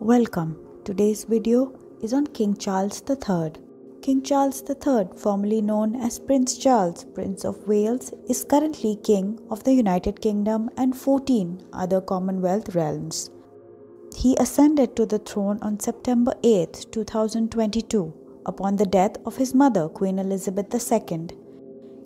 Welcome. Today's video is on King Charles III. King Charles III, formerly known as Prince Charles, Prince of Wales, is currently King of the United Kingdom and 14 other Commonwealth realms. He ascended to the throne on September 8, 2022, upon the death of his mother, Queen Elizabeth II.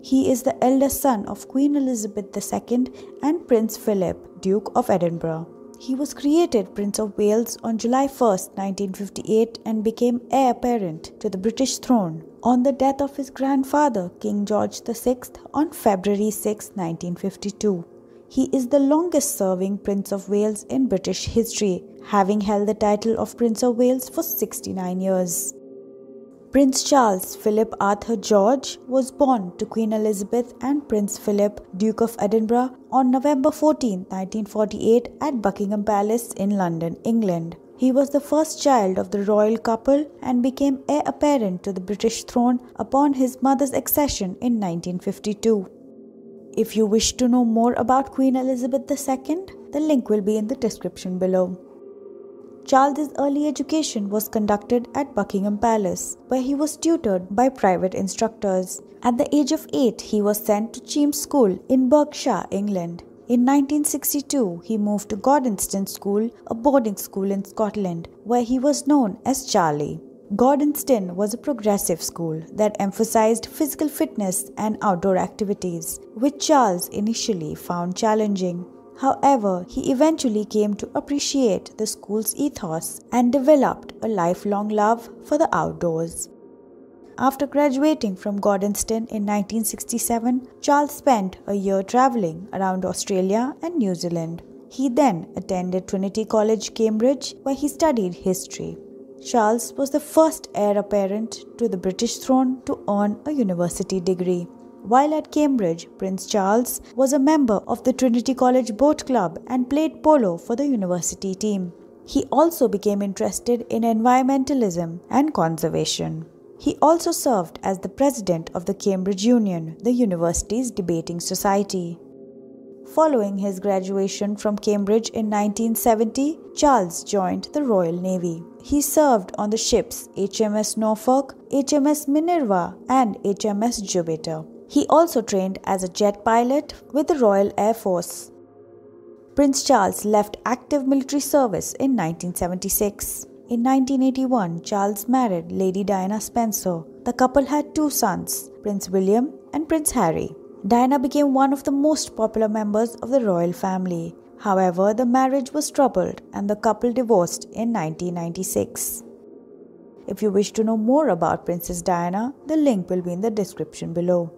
He is the eldest son of Queen Elizabeth II and Prince Philip, Duke of Edinburgh. He was created Prince of Wales on July 1, 1958, and became heir apparent to the British throne on the death of his grandfather, King George VI, on February 6, 1952. He is the longest serving Prince of Wales in British history, having held the title of Prince of Wales for 69 years. Prince Charles Philip Arthur George was born to Queen Elizabeth and Prince Philip, Duke of Edinburgh, on November 14, 1948, at Buckingham Palace in London, England. He was the first child of the royal couple and became heir apparent to the British throne upon his mother's accession in 1952. If you wish to know more about Queen Elizabeth II, the link will be in the description below. Charles's early education was conducted at Buckingham Palace, where he was tutored by private instructors. At the age of 8, he was sent to Cheam School in Berkshire, England. In 1962, he moved to Gordonstoun School, a boarding school in Scotland, where he was known as Charlie. Gordonstoun was a progressive school that emphasized physical fitness and outdoor activities, which Charles initially found challenging. However, he eventually came to appreciate the school's ethos and developed a lifelong love for the outdoors. After graduating from Gordonstoun in 1967, Charles spent a year traveling around Australia and New Zealand. He then attended Trinity College, Cambridge, where he studied history. Charles was the first heir apparent to the British throne to earn a university degree. While at Cambridge, Prince Charles was a member of the Trinity College Boat Club and played polo for the university team. He also became interested in environmentalism and conservation. He also served as the president of the Cambridge Union, the university's debating society. Following his graduation from Cambridge in 1970, Charles joined the Royal Navy. He served on the ships HMS Norfolk, HMS Minerva, and HMS Jupiter. He also trained as a jet pilot with the Royal Air Force. Prince Charles left active military service in 1976. In 1981, Charles married Lady Diana Spencer. The couple had two sons, Prince William and Prince Harry. Diana became one of the most popular members of the royal family. However, the marriage was troubled and the couple divorced in 1996. If you wish to know more about Princess Diana, the link will be in the description below.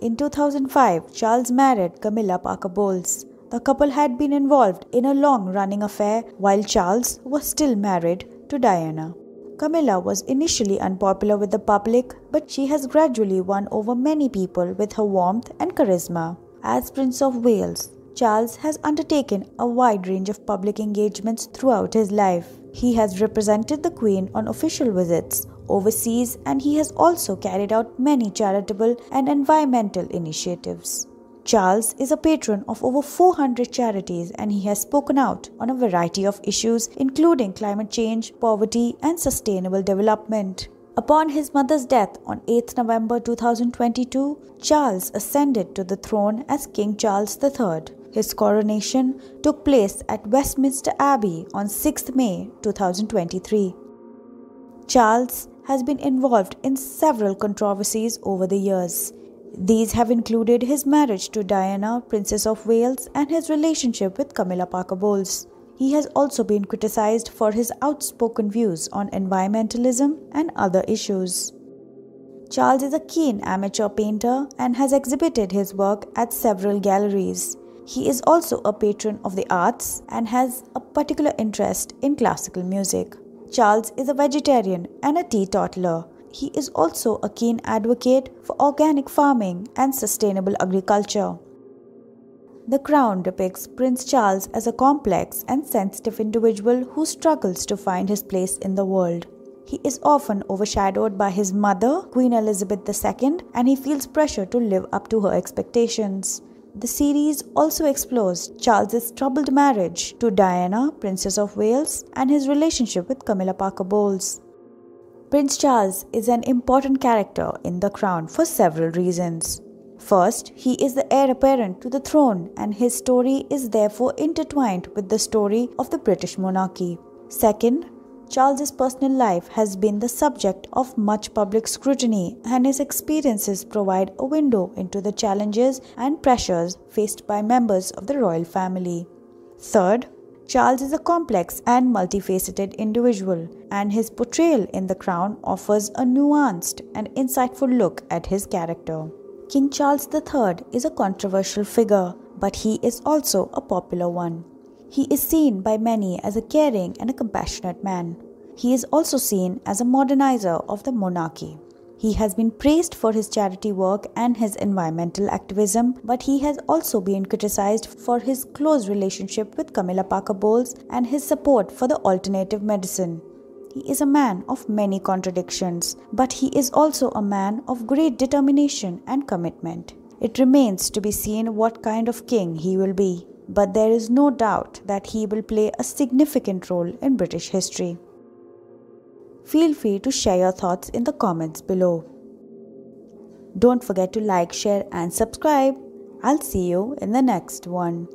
In 2005, Charles married Camilla Parker Bowles. The couple had been involved in a long running affair while Charles was still married to Diana. Camilla was initially unpopular with the public, but she has gradually won over many people with her warmth and charisma. As Prince of Wales, Charles has undertaken a wide range of public engagements throughout his life. He has represented the Queen on official visits, overseas and he has also carried out many charitable and environmental initiatives. Charles is a patron of over 400 charities and he has spoken out on a variety of issues, including climate change, poverty, and sustainable development. Upon his mother's death on 8 November 2022, Charles ascended to the throne as King Charles III. His coronation took place at Westminster Abbey on 6 May 2023. Charles has been involved in several controversies over the years. These have included his marriage to Diana, Princess of Wales, and his relationship with Camilla Parker Bowles. He has also been criticized for his outspoken views on environmentalism and other issues. Charles is a keen amateur painter and has exhibited his work at several galleries. He is also a patron of the arts and has a particular interest in classical music. Charles is a vegetarian and a teetotaler. He is also a keen advocate for organic farming and sustainable agriculture. The crown depicts Prince Charles as a complex and sensitive individual who struggles to find his place in the world. He is often overshadowed by his mother, Queen Elizabeth II, and he feels pressure to live up to her expectations. The series also explores Charles's troubled marriage to Diana, Princess of Wales, and his relationship with Camilla Parker Bowles. Prince Charles is an important character in The Crown for several reasons. First, he is the heir apparent to the throne, and his story is therefore intertwined with the story of the British monarchy. Second, Charles's personal life has been the subject of much public scrutiny, and his experiences provide a window into the challenges and pressures faced by members of the royal family. Third, Charles is a complex and multifaceted individual, and his portrayal in The Crown offers a nuanced and insightful look at his character. King Charles III is a controversial figure, but he is also a popular one. He is seen by many as a caring and a compassionate man. He is also seen as a modernizer of the monarchy. He has been praised for his charity work and his environmental activism, but he has also been criticized for his close relationship with Camilla Parker Bowles and his support for the alternative medicine. He is a man of many contradictions, but he is also a man of great determination and commitment. It remains to be seen what kind of king he will be but there is no doubt that he will play a significant role in British history. Feel free to share your thoughts in the comments below. Don't forget to like, share, and subscribe. I'll see you in the next one.